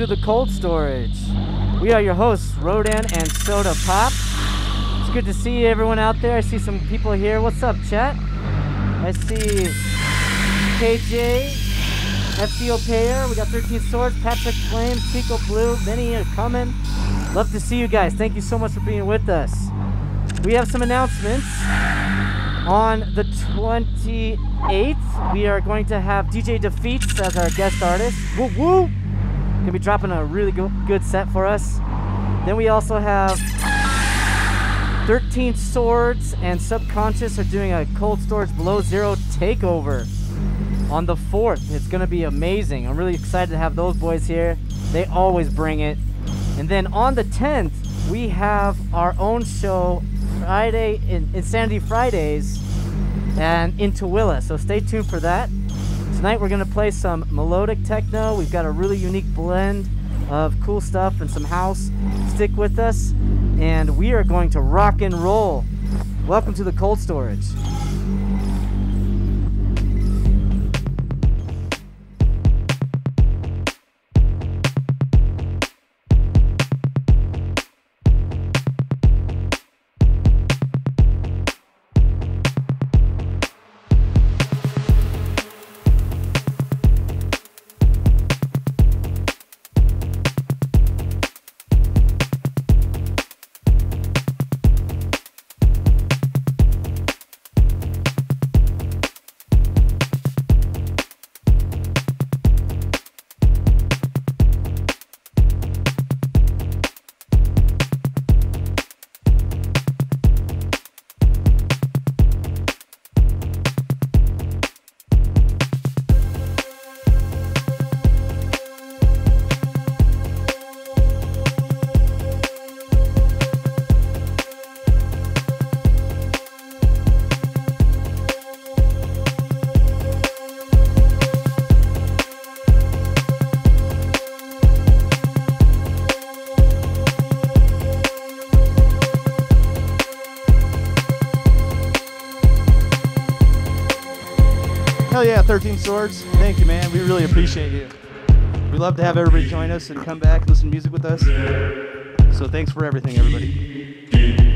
to the Cold Storage. We are your hosts, Rodan and Soda Pop. It's good to see everyone out there. I see some people here. What's up, chat? I see KJ, FCO Payer. We got 13 Swords, Patrick Flames, Pico Blue. Many are coming. Love to see you guys. Thank you so much for being with us. We have some announcements. On the 28th, we are going to have DJ Defeats as our guest artist. Woo woo! Gonna be dropping a really go- good set for us. Then we also have 13 Swords and Subconscious are doing a cold storage below zero takeover. on the 4th. It's to be amazing. I'm really excited to have those boys here. They always bring it. And then on the 10th, we have our own show Friday in Insanity Fridays and in Tooele. So stay tuned for that. Tonight we're going to play some melodic techno. We've got a really unique blend of cool stuff and some house. Stick with us and we are going to rock and roll. Welcome to the cold storage. 13 Swords. Thank you, man. We really appreciate you. We love to have everybody join us and come back and listen to music with us. So thanks for everything, everybody.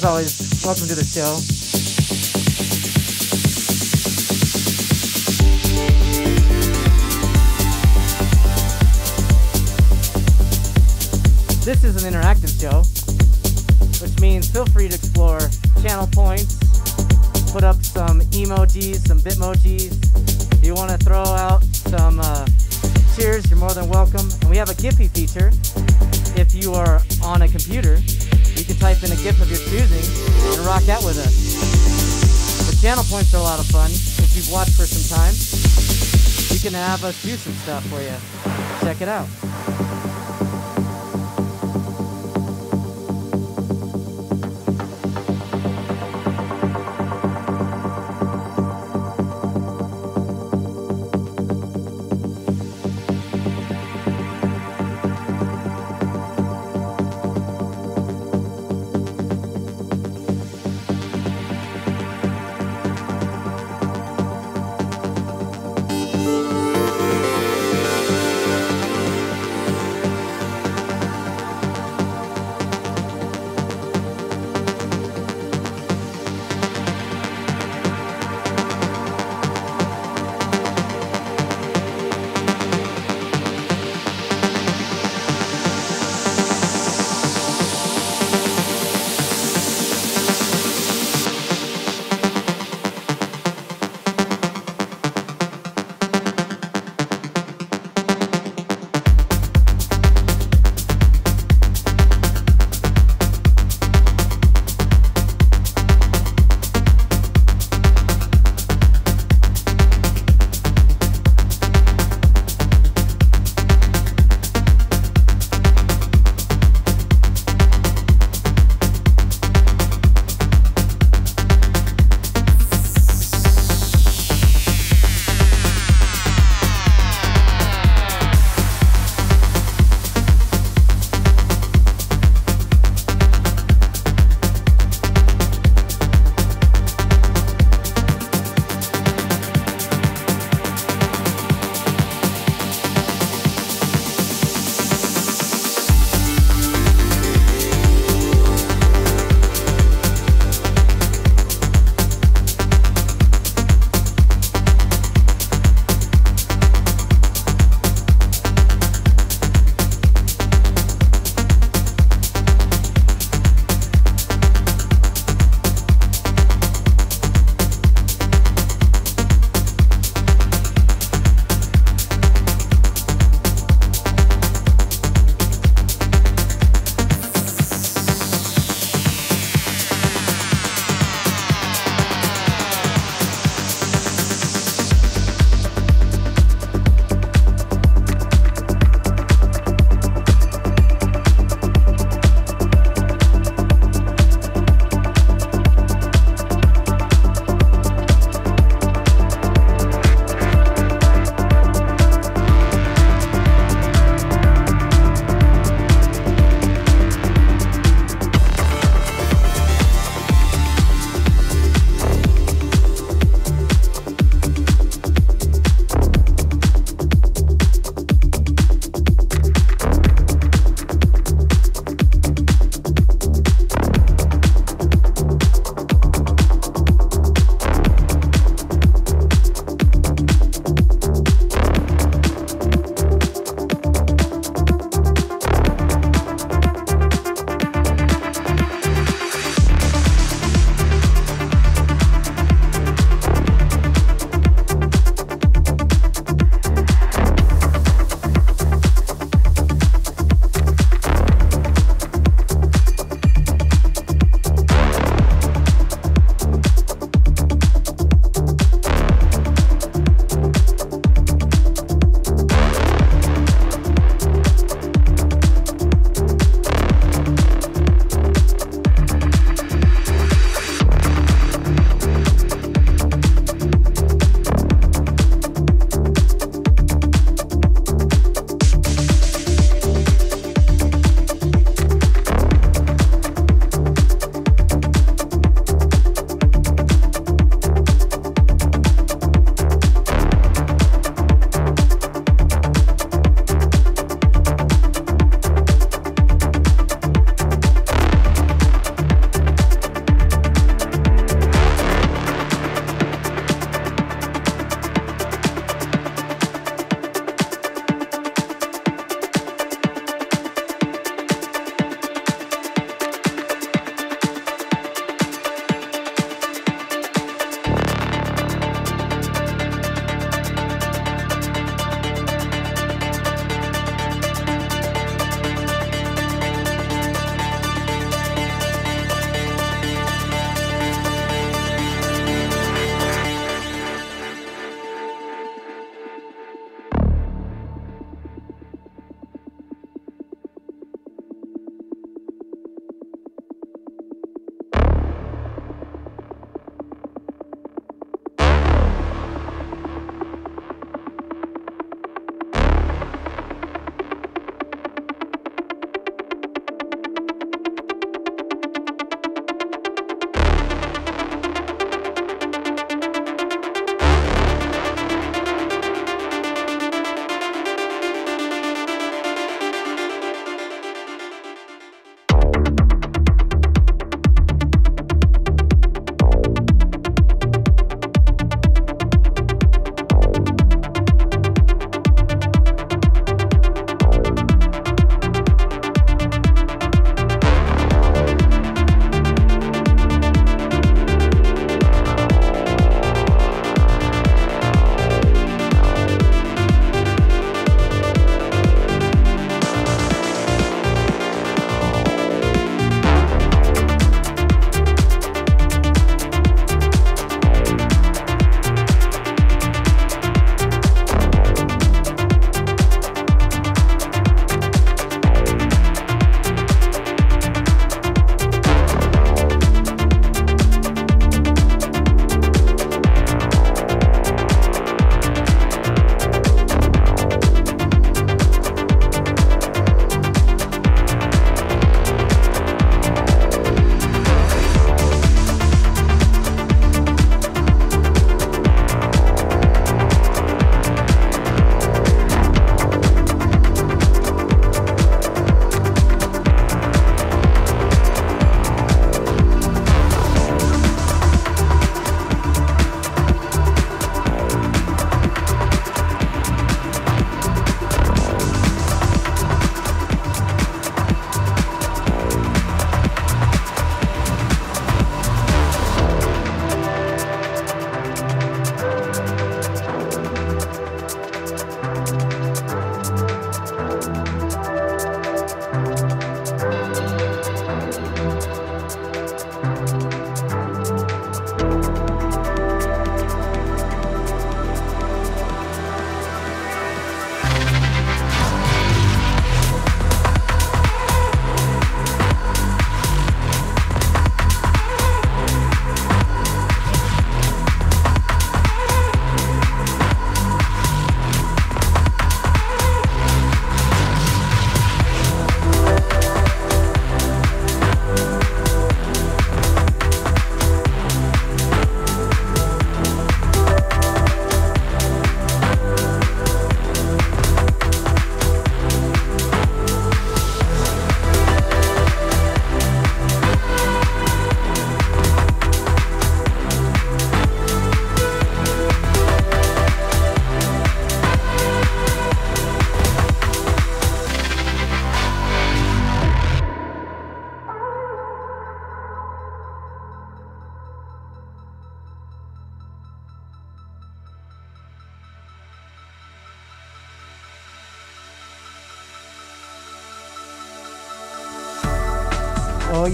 as always, welcome to the show. have us do some stuff for you. Check it out.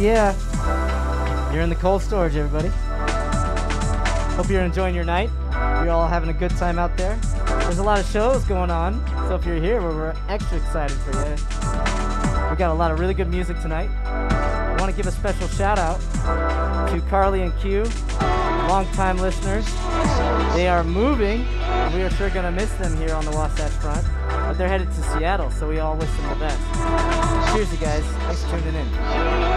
Yeah. You're in the cold storage, everybody. Hope you're enjoying your night. You're all having a good time out there. There's a lot of shows going on, so if you're here, we're, extra excited for you. We got a lot of really good music tonight. I want to give a special shout out to Carly and Q, longtime listeners. They are moving, and we are sure going to miss them here on the Wasatch Front. But they're headed to Seattle, so we all wish them the best. Cheers, you guys. Thanks for tuning in.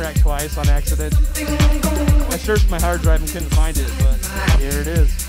track twice on accident. I searched my hard drive and couldn't find it, but here it is.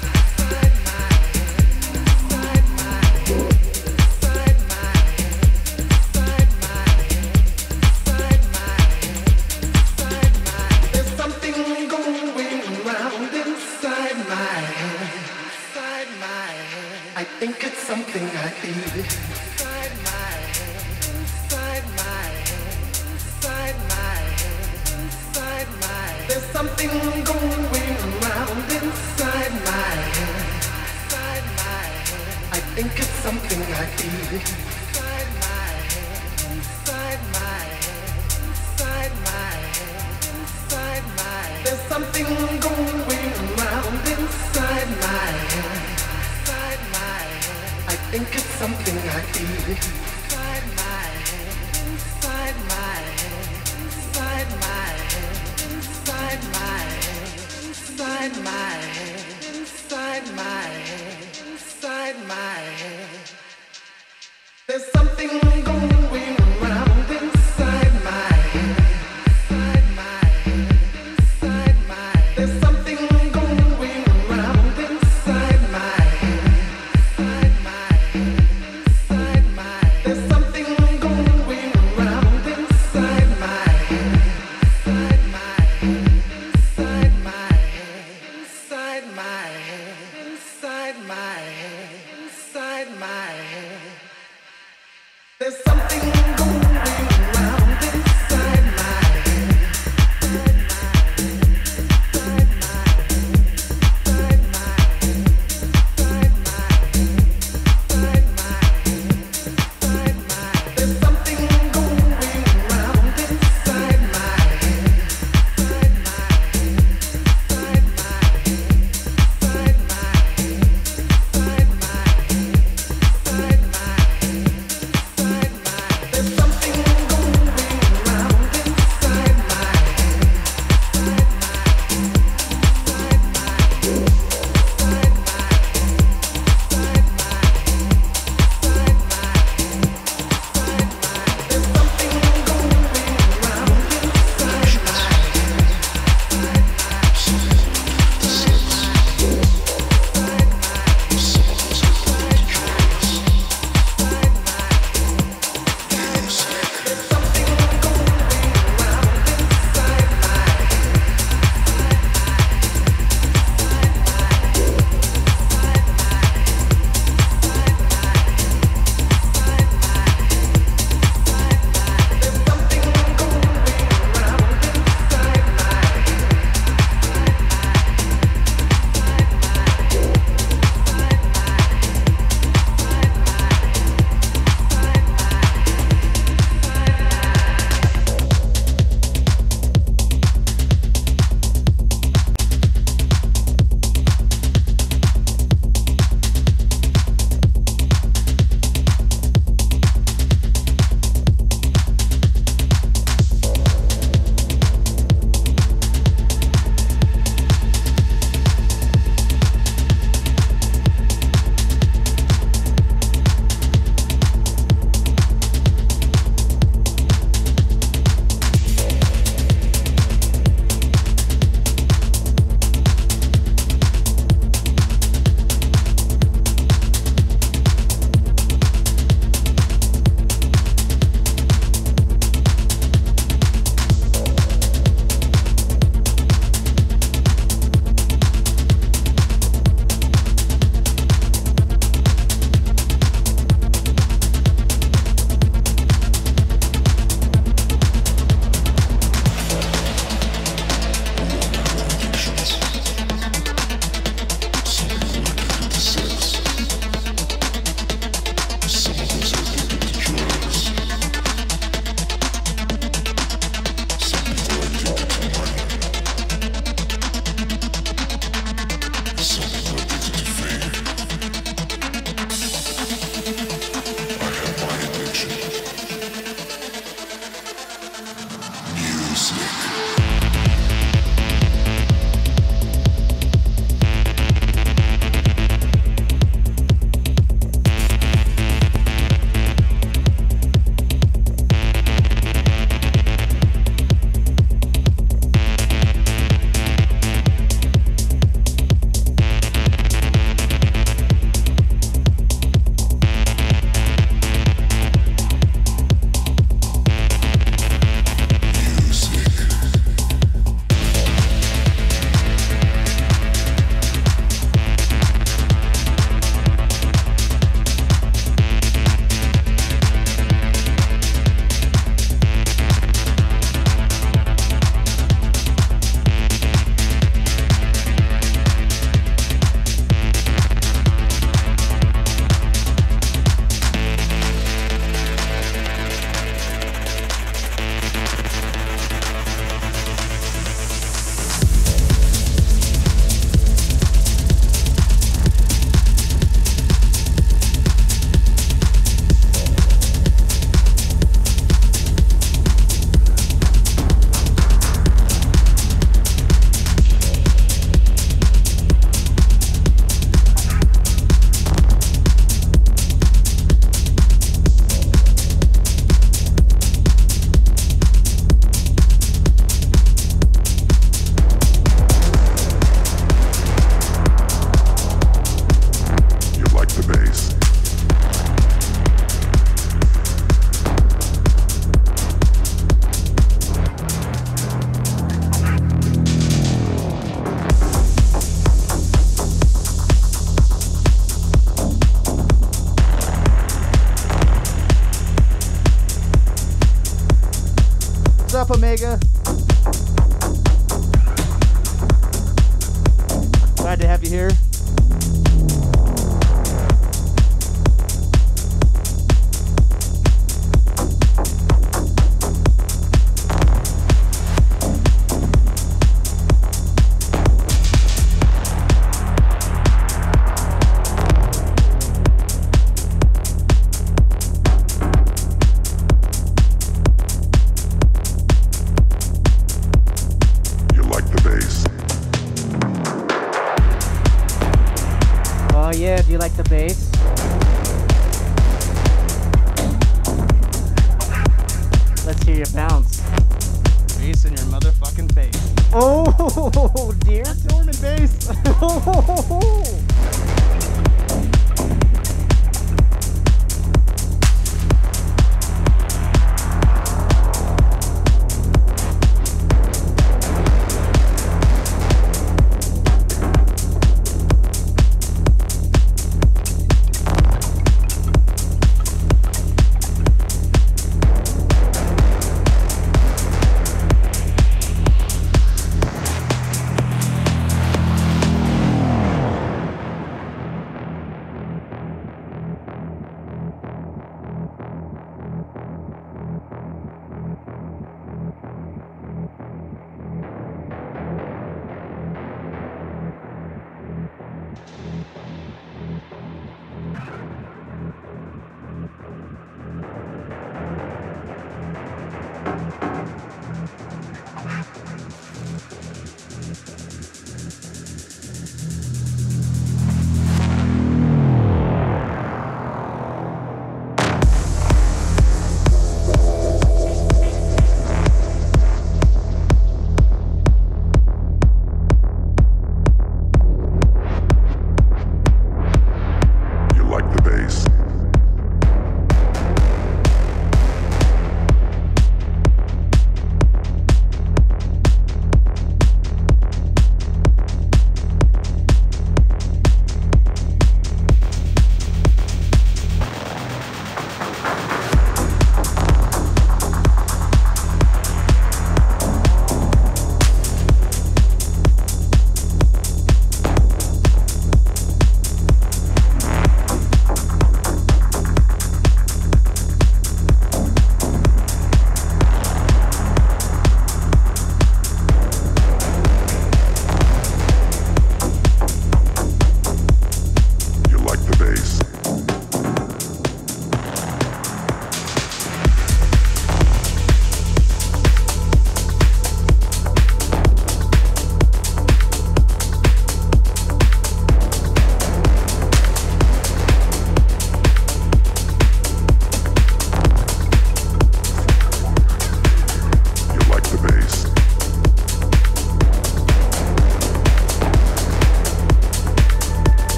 Omega.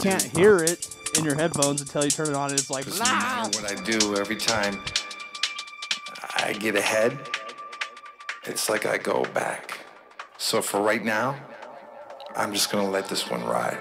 Can't hear it in your headphones until you turn it on and it's like, is what I do every time I get ahead. It's like I go back. So for right now, I'm just gonna let this one ride.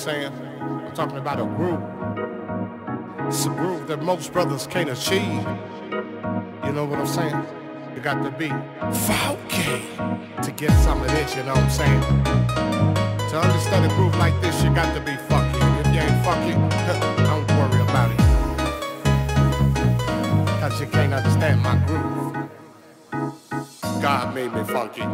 Saying? I'm talking about a groove. It's a groove that most brothers can't achieve. You know what I'm saying? You got to be funky to get some of this, you know what I'm saying? To understand a groove like this, you got to be funky. If you ain't funky, don't worry about it. Cause you can't understand my groove. God made me funky.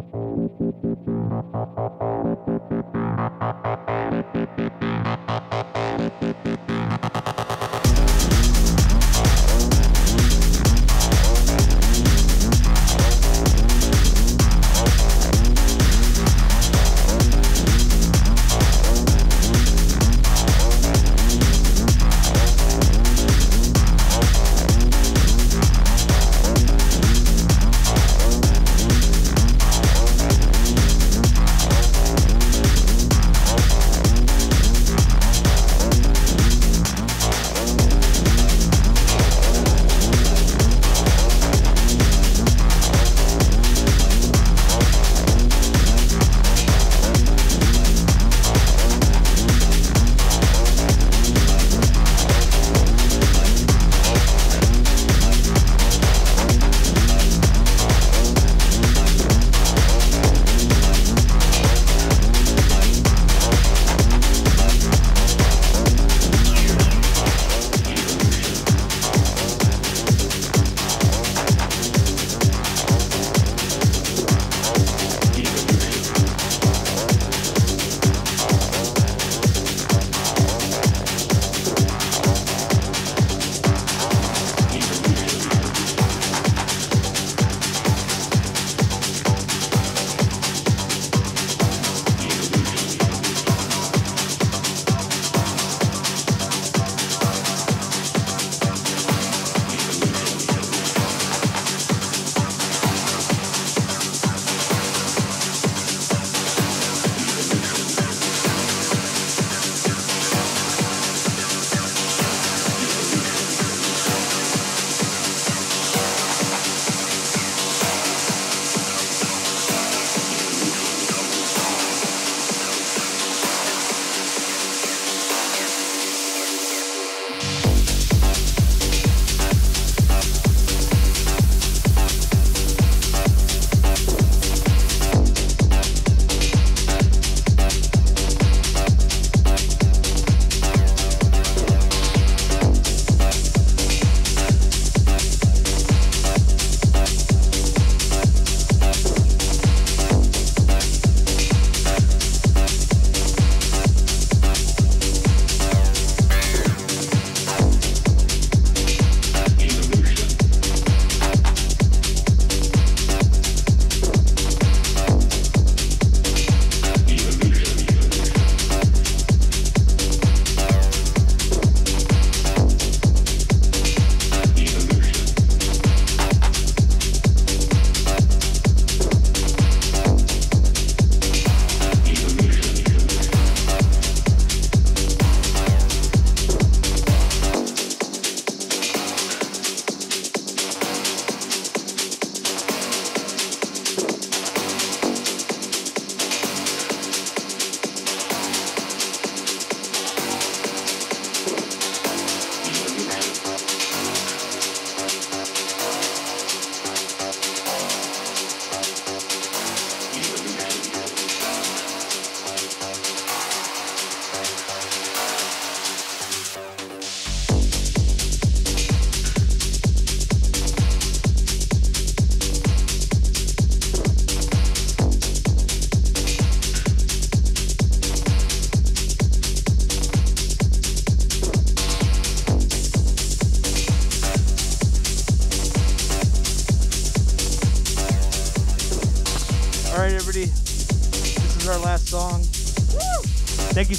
Thank you.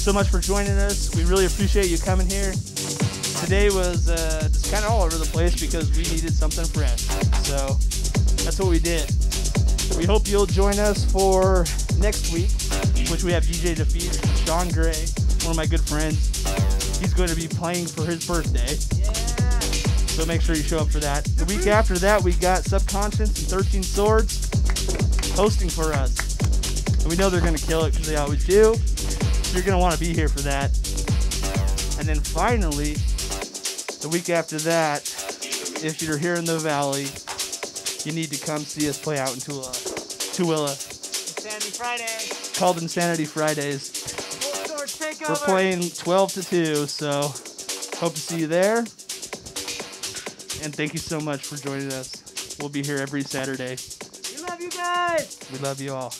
So much for joining us. We really appreciate you coming here. Today was uh, just kind of all over the place because we needed something fresh. So that's what we did. We hope you'll join us for next week, which we have DJ Defeat, Sean Gray, one of my good friends. He's going to be playing for his birthday. So make sure you show up for that. The week after that, we got Subconscious and 13 Swords hosting for us. And we know they're going to kill it because they always do. You're going to want to be here for that. And then finally, the week after that, if you're here in the valley, you need to come see us play out in Tula. Tooele. Sandy Friday. Called Insanity Fridays. Full storage takeover. We're playing 12 to 2, so hope to see you there. And thank you so much for joining us. We'll be here every Saturday. We love you guys. We love you all.